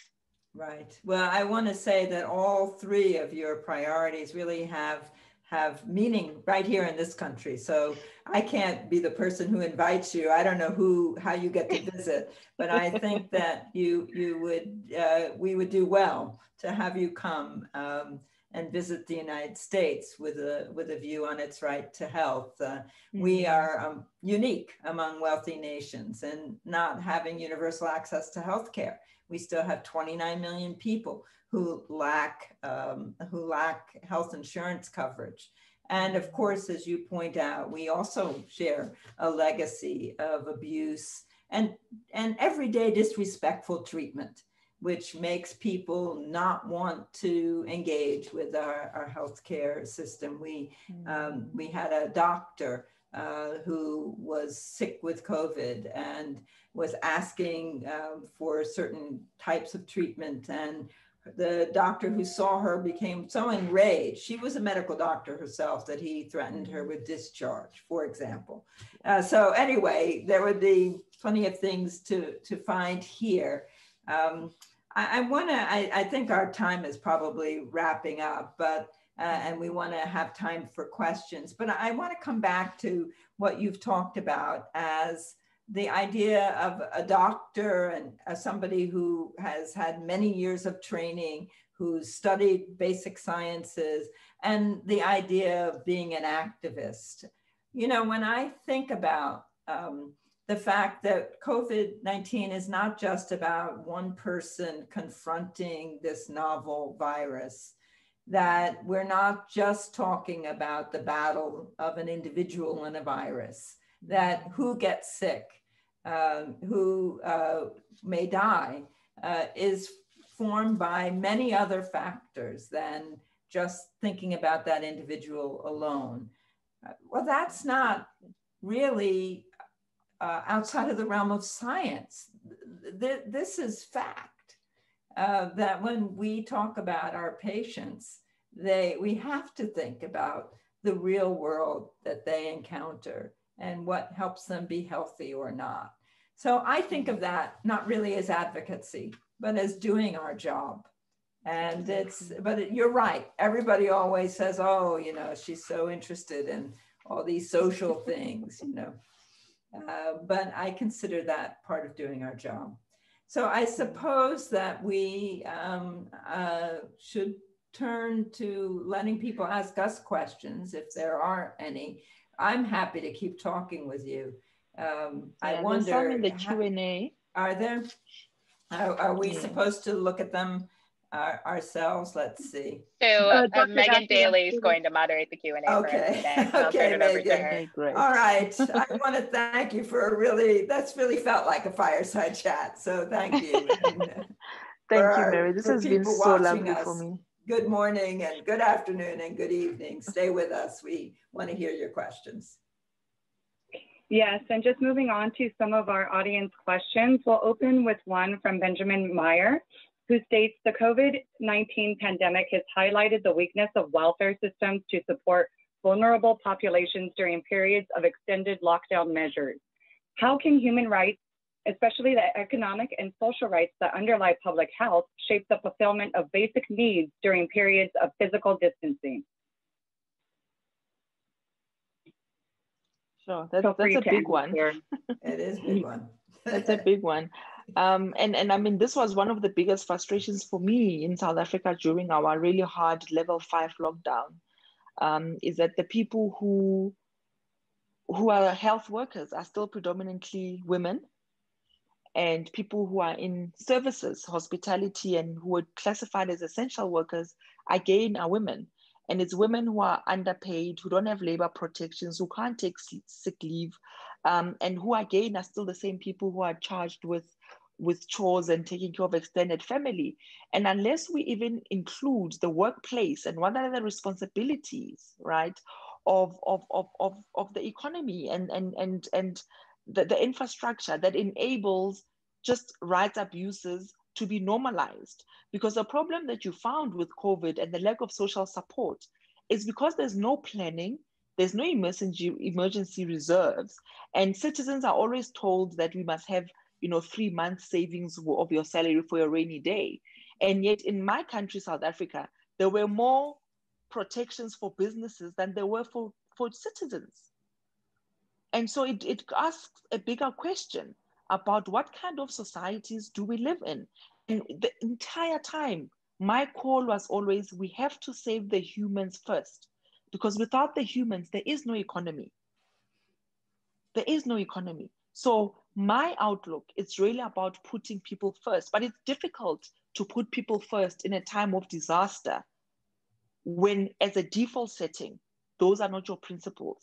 Right. Well, I want to say that all three of your priorities really have have meaning right here in this country. So I can't be the person who invites you. I don't know who how you get to [LAUGHS] visit, but I think that you you would uh, we would do well to have you come. Um, and visit the United States with a, with a view on its right to health. Uh, mm-hmm. We are um, unique among wealthy nations and not having universal access to health care. We still have 29 million people who lack, um, who lack health insurance coverage. And of course, as you point out, we also share a legacy of abuse and, and everyday disrespectful treatment which makes people not want to engage with our, our healthcare system. We, um, mm. we had a doctor uh, who was sick with COVID and was asking um, for certain types of treatment. And the doctor who saw her became so enraged. She was a medical doctor herself that he threatened her with discharge, for example. Uh, so anyway, there would be plenty of things to, to find here. Um, I, I want to, I, I, think our time is probably wrapping up, but, uh, and we want to have time for questions, but I want to come back to what you've talked about as the idea of a doctor and uh, somebody who has had many years of training, who's studied basic sciences, and the idea of being an activist. You know, when I think about um, the fact that COVID 19 is not just about one person confronting this novel virus, that we're not just talking about the battle of an individual and a virus, that who gets sick, um, who uh, may die, uh, is formed by many other factors than just thinking about that individual alone. Uh, well, that's not really uh, outside of the realm of science. Th- this is fact. uh, that when we talk about our patients, they we have to think about the real world that they encounter and what helps them be healthy or not. So I think of that not really as advocacy, but as doing our job. And it's, but it, you're right. Everybody always says, oh, you know, she's so interested in all these social [LAUGHS] things, you know. Uh, but I consider that part of doing our job. So I suppose that we um, uh, should turn to letting people ask us questions if there are any. I'm happy to keep talking with you. Um, yeah, I wonder. Some in the Q and A. Are there? Are, are we yeah. supposed to look at them uh, ourselves? Let's see. So uh, uh, Megan Daly is going to moderate the Q and A. Okay. [LAUGHS] okay, Megan. Great. All right. [LAUGHS] I want to thank you for a really. That's really felt like a fireside chat. So thank you. [LAUGHS] thank you, Mary. This has been so lovely us. for me good morning and good afternoon and good evening. Stay with us. We want to hear your questions. Yes, and just moving on to some of our audience questions, we'll open with one from Benjamin Meyer, who states the COVID-19 pandemic has highlighted the weakness of welfare systems to support vulnerable populations during periods of extended lockdown measures. How can human rights, especially the economic and social rights that underlie public health, shape the fulfillment of basic needs during periods of physical distancing? Sure, that's, that's a big one. [LAUGHS] it is a big one. that's a big one. Um, and, and I mean, this was one of the biggest frustrations for me in South Africa during our really hard level five lockdown, um, is that the people who who are health workers are still predominantly women and people who are in services, hospitality, and who are classified as essential workers, again, are women. And it's women who are underpaid, who don't have labor protections, who can't take sick leave, um, and who again are still the same people who are charged with with chores and taking care of extended family. And unless we even include the workplace and what are the responsibilities, right, of, of, of, of, of the economy and, and, and, and the, the infrastructure that enables just rights abuses to be normalized. Because the problem that you found with COVID and the lack of social support is because there's no planning, there's no emergency, emergency reserves, and citizens are always told that we must have you know, three months savings of your salary for a rainy day. And yet in my country, South Africa, there were more protections for businesses than there were for, for citizens. And so it, it asks a bigger question about what kind of societies do we live in? And the entire time, my call was always we have to save the humans first, because without the humans, there is no economy. There is no economy. So my outlook is really about putting people first, but it's difficult to put people first in a time of disaster when, as a default setting, those are not your principles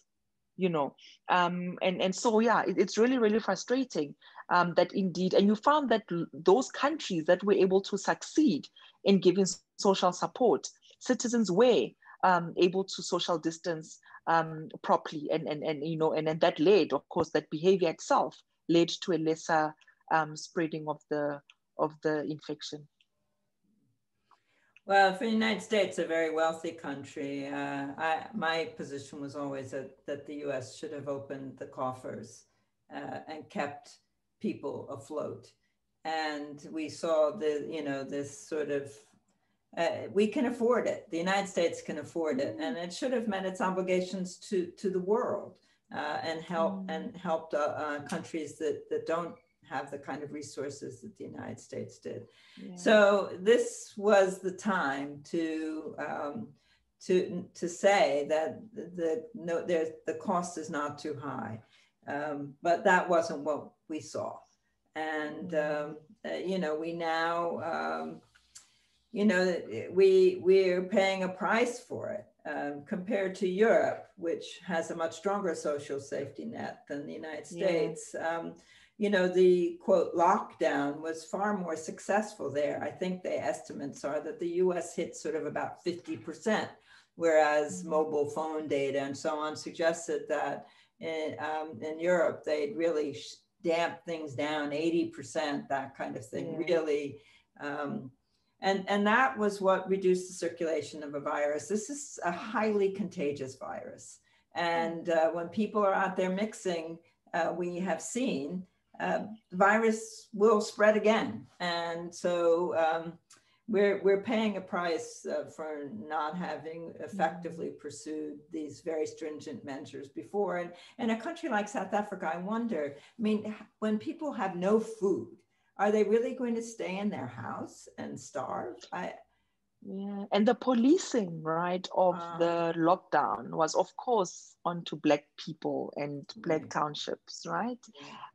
you know um, and and so yeah it, it's really really frustrating um, that indeed and you found that those countries that were able to succeed in giving social support citizens were um, able to social distance um, properly and, and and you know and, and that led of course that behavior itself led to a lesser um, spreading of the of the infection well, for the United States, a very wealthy country, uh, I, my position was always that, that the US should have opened the coffers uh, and kept people afloat. And we saw the, you know, this sort of, uh, we can afford it. The United States can afford it. And it should have met its obligations to, to the world uh, and help mm. and helped uh, uh, countries that, that don't have the kind of resources that the United States did. Yeah. So this was the time to um, to to say that the, no there the cost is not too high, um, but that wasn't what we saw, and mm-hmm. um, uh, you know we now um, you know we we're paying a price for it. Um, compared to Europe, which has a much stronger social safety net than the United States, yeah. um, you know, the quote lockdown was far more successful there. I think the estimates are that the US hit sort of about 50%, whereas mm-hmm. mobile phone data and so on suggested that in, um, in Europe, they'd really damp things down 80%, that kind of thing, yeah. really Um, and, and that was what reduced the circulation of a virus. This is a highly contagious virus. And uh, when people are out there mixing, uh, we have seen uh, the virus will spread again. And so um, we're, we're paying a price uh, for not having effectively pursued these very stringent measures before. And in a country like South Africa, I wonder, I mean, when people have no food, are they really going to stay in their house and starve? I, yeah, and the policing, right, of uh, the lockdown was, of course, onto Black people and Black mm. townships, right?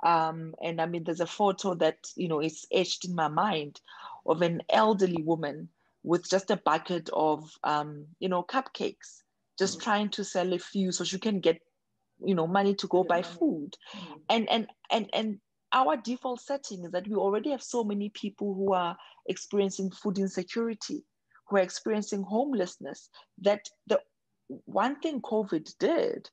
Um, and I mean, there's a photo that, you know, is etched in my mind of an elderly woman with just a bucket of, um, you know, cupcakes, just mm. trying to sell a few so she can get, you know, money to go yeah. buy food. Mm. And, and, and, and our default setting is that we already have so many people who are experiencing food insecurity, who are experiencing homelessness, that the one thing COVID did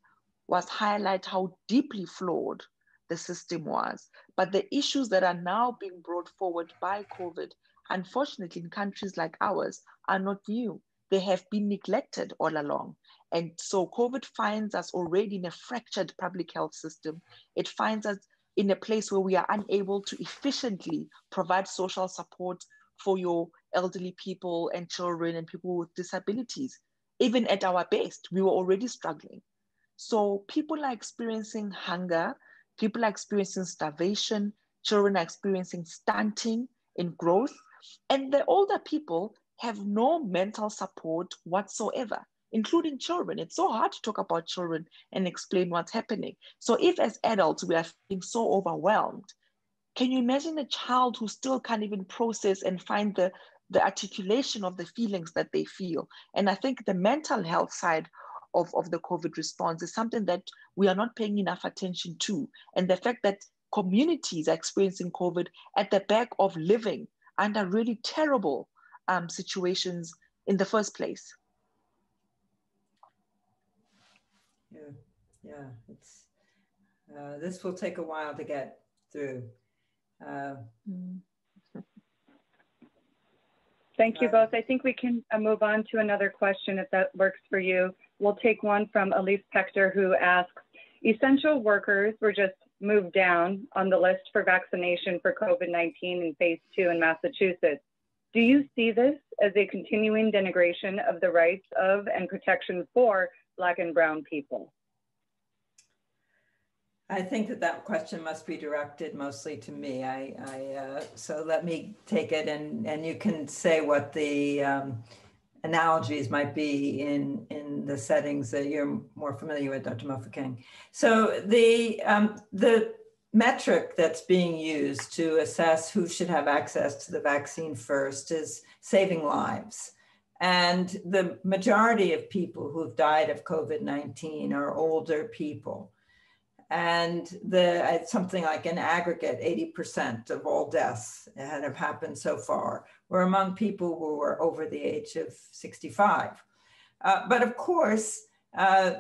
was highlight how deeply flawed the system was. But the issues that are now being brought forward by COVID, unfortunately, in countries like ours, are not new. They have been neglected all along. And so COVID finds us already in a fractured public health system. It finds us in a place where we are unable to efficiently provide social support for your elderly people and children and people with disabilities. Even at our best, we were already struggling. So people are experiencing hunger, people are experiencing starvation, children are experiencing stunting in growth, and the older people have no mental support whatsoever including children. It's so hard to talk about children and explain what's happening. So if as adults we are feeling so overwhelmed, can you imagine a child who still can't even process and find the, the articulation of the feelings that they feel? And I think the mental health side of, of the COVID response is something that we are not paying enough attention to. And the fact that communities are experiencing COVID at the back of living under really terrible um, situations in the first place. yeah, yeah. It's uh, this will take a while to get through. Uh, Thank you both. I think we can uh, move on to another question if that works for you. We'll take one from Elise Pector who asks, essential workers were just moved down on the list for vaccination for COVID-19 in phase two in Massachusetts. Do you see this as a continuing denigration of the rights of and protection for Black and Brown people? I think that that question must be directed mostly to me. I, I uh, so let me take it, and and you can say what the um, analogies might be in in the settings that you're more familiar with, Dr. Mofokeng. So the um, the metric that's being used to assess who should have access to the vaccine first is saving lives. And the majority of people who've died of COVID 19 are older people. And the something like an aggregate 80% of all deaths that have happened so far were among people who were over the age of 65. Uh, but of course, uh,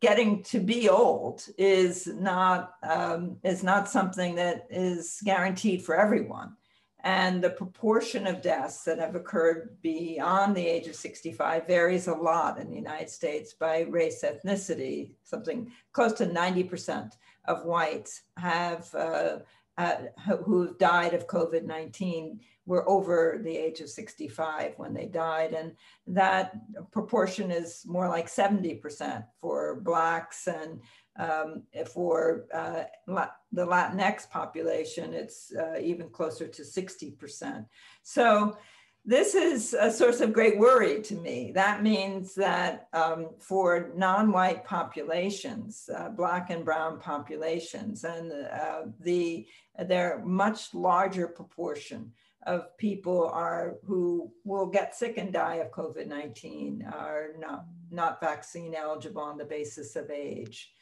getting to be old is not um, is not something that is guaranteed for everyone. And the proportion of deaths that have occurred beyond the age of 65 varies a lot in the United States by race ethnicity. Something close to 90% of whites have uh, uh, who died of COVID 19 were over the age of 65 when they died. And that proportion is more like 70% for Blacks and um, for uh, the Latinx population, it's uh, even closer to 60%. So this is a source of great worry to me. That means that um, for non-white populations, uh, black and brown populations, and uh, the their much larger proportion of people are who will get sick and die of COVID-19 are not, not vaccine eligible on the basis of age.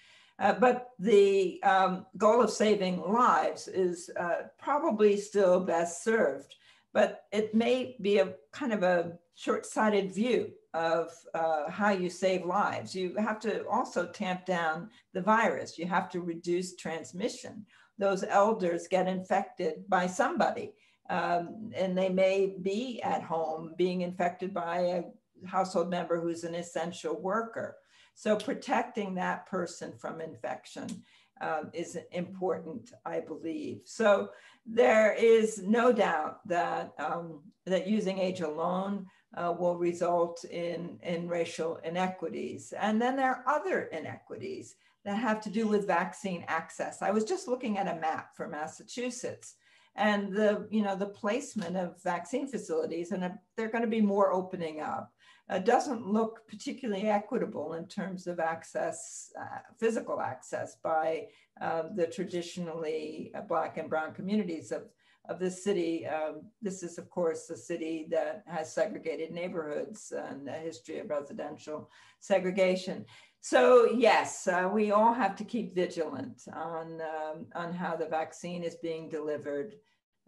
Uh, but the um, goal of saving lives is uh, probably still best served, but it may be a kind of a short-sighted view of uh, how you save lives. You have to also tamp down the virus. You have to reduce transmission. Those elders get infected by somebody. Um, and they may be at home being infected by a household member who's an essential worker. So protecting that person from infection um, is important, I believe. So there is no doubt that, um, that using age alone uh, will result in, in racial inequities. And then there are other inequities that have to do with vaccine access. I was just looking at a map for Massachusetts and the, you know, the placement of vaccine facilities and they're going to be more opening up doesn't look particularly equitable in terms of access, uh, physical access by uh, the traditionally uh, Black and Brown communities of, of this city. Um, this is, of course, a city that has segregated neighborhoods and a history of residential segregation. So yes, uh, we all have to keep vigilant on, um, on how the vaccine is being delivered.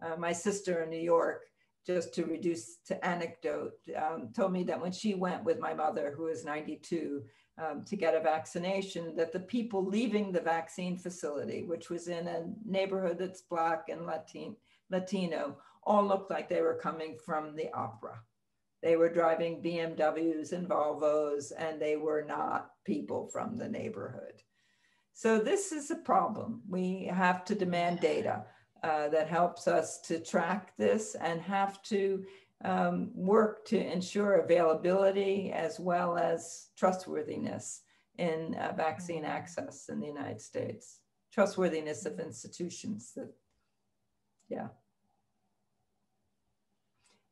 Uh, my sister in New York just to reduce to anecdote, um, told me that when she went with my mother, who is 92, um, to get a vaccination, that the people leaving the vaccine facility, which was in a neighborhood that's Black and Latin, Latino, all looked like they were coming from the opera. They were driving BMWs and Volvos, and they were not people from the neighborhood. So this is a problem. We have to demand data. Uh, that helps us to track this and have to um, work to ensure availability as well as trustworthiness in uh, vaccine access in the United States, trustworthiness of institutions that, yeah.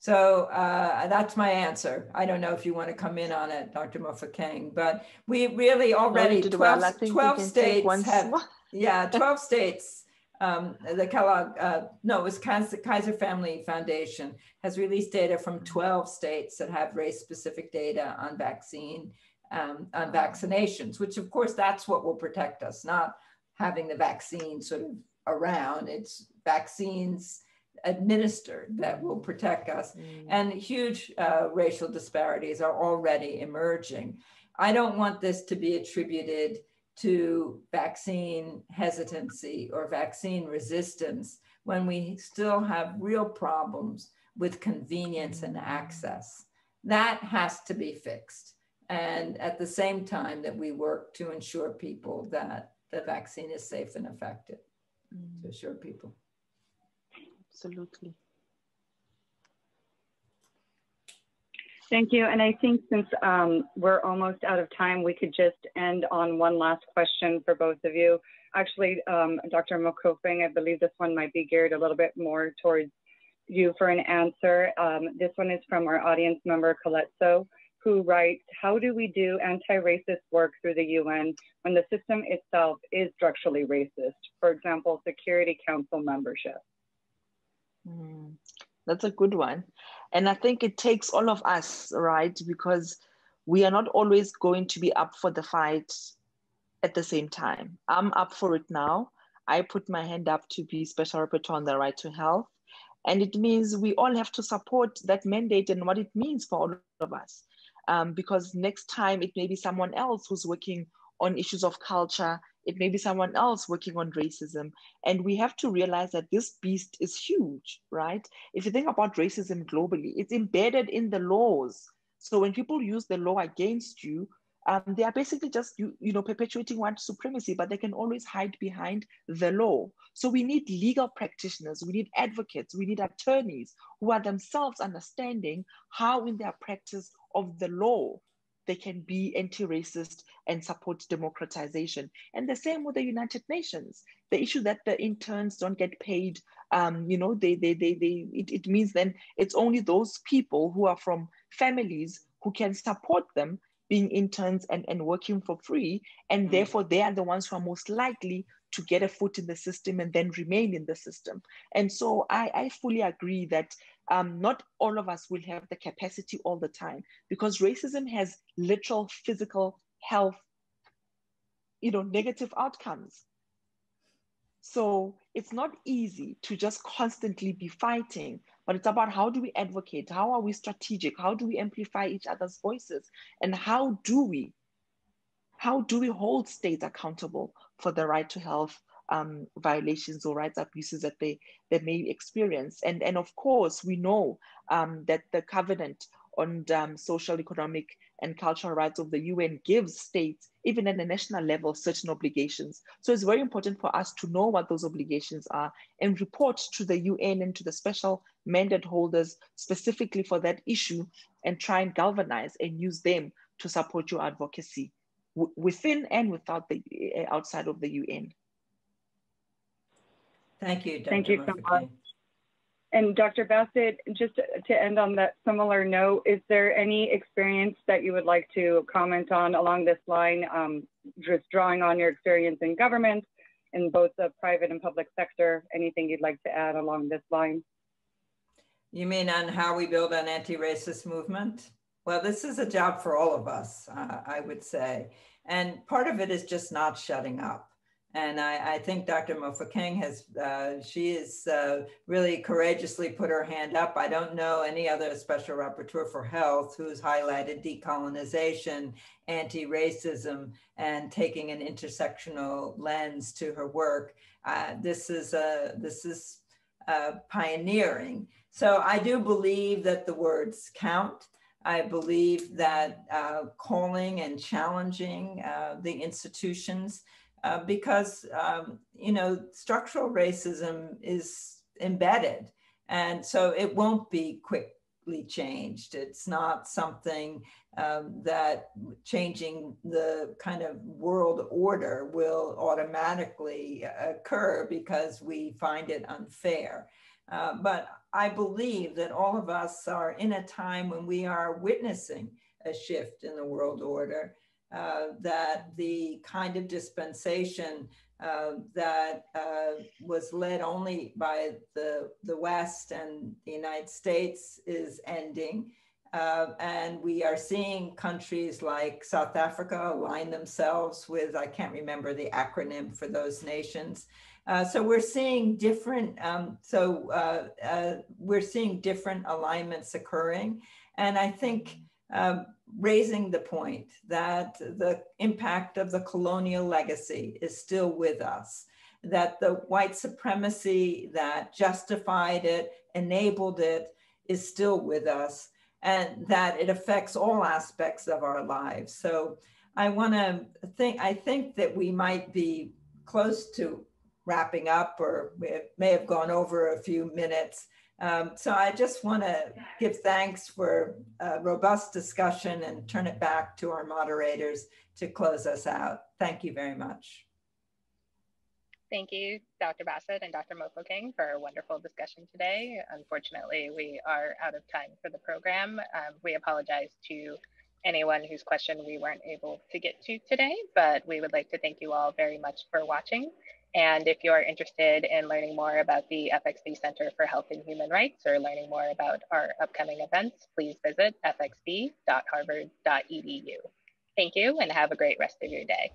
So uh, that's my answer. I don't know if you want to come in on it, Dr. Mofokeng, but we really already 12, well. 12 states have, [LAUGHS] yeah, [LAUGHS] 12 states um, the Kellogg, uh, no, it was Kaiser Family Foundation has released data from 12 states that have race specific data on vaccine, um, on vaccinations, which of course that's what will protect us, not having the vaccine sort of around. It's vaccines administered that will protect us. Mm. And huge uh, racial disparities are already emerging. I don't want this to be attributed to vaccine hesitancy or vaccine resistance when we still have real problems with convenience and access. That has to be fixed. And at the same time that we work to ensure people that the vaccine is safe and effective, mm. to assure people. Absolutely. Thank you. And I think since um, we're almost out of time, we could just end on one last question for both of you. Actually, um, Dr. Mofokeng, I believe this one might be geared a little bit more towards you for an answer. Um, this one is from our audience member, Calypso, who writes, how do we do anti-racist work through the UN when the system itself is structurally racist? For example, Security Council membership. Mm, that's a good one. And I think it takes all of us, right? Because we are not always going to be up for the fight at the same time. I'm up for it now. I put my hand up to be special rapporteur on the right to health. And it means we all have to support that mandate and what it means for all of us. Um, because next time it may be someone else who's working on issues of culture it may be someone else working on racism. And we have to realize that this beast is huge, right? If you think about racism globally, it's embedded in the laws. So when people use the law against you, um, they are basically just you, you know perpetuating white supremacy, but they can always hide behind the law. So we need legal practitioners, we need advocates, we need attorneys who are themselves understanding how in their practice of the law they can be anti-racist and support democratization. And the same with the United Nations. The issue that the interns don't get paid, um, you know, they, they, they, they it, it means then it's only those people who are from families who can support them being interns and, and working for free. And mm. therefore they are the ones who are most likely to get a foot in the system and then remain in the system. And so I, I fully agree that um, not all of us will have the capacity all the time because racism has literal physical health, you know, negative outcomes. So it's not easy to just constantly be fighting, but it's about how do we advocate? How are we strategic? How do we amplify each other's voices? And how do we, how do we hold states accountable for the right to health um, violations or rights abuses that they, they may experience. And, and of course, we know um, that the Covenant on um, Social, Economic, and Cultural Rights of the UN gives states, even at the national level, certain obligations. So it's very important for us to know what those obligations are and report to the UN and to the special mandate holders specifically for that issue and try and galvanize and use them to support your advocacy within and without the eh, outside of the UN. Thank you. Dr. Thank you so much. And Dr. Bassett, just to end on that similar note, is there any experience that you would like to comment on along this line, um, just drawing on your experience in government in both the private and public sector? Anything you'd like to add along this line? You mean on how we build an anti-racist movement? Well, this is a job for all of us, uh, I would say. And part of it is just not shutting up. And I, I think Dr. Mofokeng has, uh, she has uh, really courageously put her hand up. I don't know any other special rapporteur for health who's highlighted decolonization, anti-racism, and taking an intersectional lens to her work. Uh, this is, a, this is pioneering. So I do believe that the words count. I believe that uh, calling and challenging uh, the institutions uh, because um, you know structural racism is embedded, and so it won't be quickly changed. It's not something um, that changing the kind of world order will automatically occur because we find it unfair. Uh, but I believe that all of us are in a time when we are witnessing a shift in the world order uh, that the kind of dispensation uh, that uh, was led only by the, the West and the United States is ending. Uh, and we are seeing countries like South Africa align themselves with, I can't remember the acronym for those nations. Uh, so we're seeing different, um, so uh, we're seeing different alignments occurring. And I think um, raising the point that the impact of the colonial legacy is still with us, that the white supremacy that justified it, enabled it, is still with us, and that it affects all aspects of our lives. So I want to think, I think that we might be close to wrapping up, or we may have gone over a few minutes. Um, so I just want to give thanks for a robust discussion and turn it back to our moderators to close us out. Thank you very much. Thank you, Dr. Bassett and Dr. Mofokeng for a wonderful discussion today. Unfortunately, we are out of time for the program. Um, we apologize to anyone whose question we weren't able to get to today, but we would like to thank you all very much for watching and if you're interested in learning more about the FXB Center for Health and Human Rights or learning more about our upcoming events, please visit fxb.harvard.edu. Thank you and have a great rest of your day.